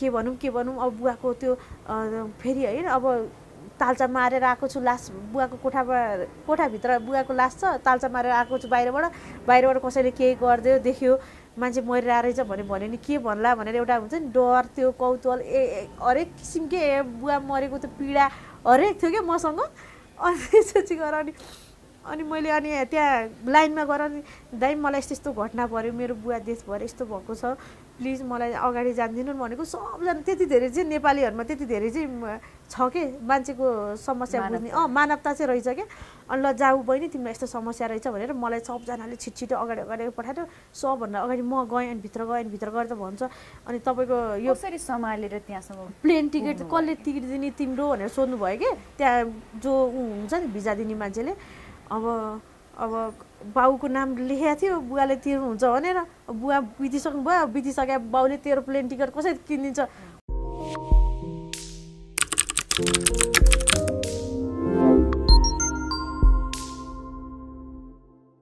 के भनौँ के भनौँ अब बुवाको त्यो फेरि होइन अब तालचा मारेर आएको छु लास बुवाको कोठाबाट कोठाभित्र बुवाको लास छ तालचा मारेर आएको छु बाहिरबाट बाहिरबाट कसैले केही गरिदियो देख्यो मान्छे मरिरहेको रहेछ भने भन्यो नि के भन्ला? भनेर एउटा हुन्छ नि डर त्यो कौतुहल ए हरेक किसिमकै बुवा मरेको त्यो पीडा हरेक थियो क्या मसँग। अनि त्यसपछि गएर अनि अनि मैले अनि त्यहाँ लाइनमा गएर नि दाइ मलाई यस्तो यस्तो घटना पऱ्यो मेरो बुवा देश भएर यस्तो भएको छ प्लिज मलाई अगाडि जानिदिनु भनेको सबजना त्यति धेरै चाहिँ नेपालीहरूमा त्यति धेरै चाहिँ छ कि मान्छेको समस्या बुझ्ने। अँ मानवता चाहिँ रहेछ क्या अनि ल जाऊ बहिनी तिमीलाई यस्तो समस्या रहेछ भनेर मलाई सबजनाले छिटछिटो अगाडि अगाडि पठाएर सबभन्दा अगाडि म गएँ अनि भित्र गएँ अनि भित्र गएर त भन्छ। अनि तपाईँको यो कसरी सम्हालेर त्यहाँसम्म प्लेन टिकट कसले टिकट दिने तिम्रो भनेर सोध्नु भयो कि? त्यहाँ जो हुन्छ नि भिजा दिने मान्छेले। अब अब बाउको नाम लेखेको थियो बुवाले तिर्नुहुन्छ भनेर बुवा बितिसक्नु भयो बितिसके बाउले तेरो प्लेन टिकट कसरी किनिदिन्छ?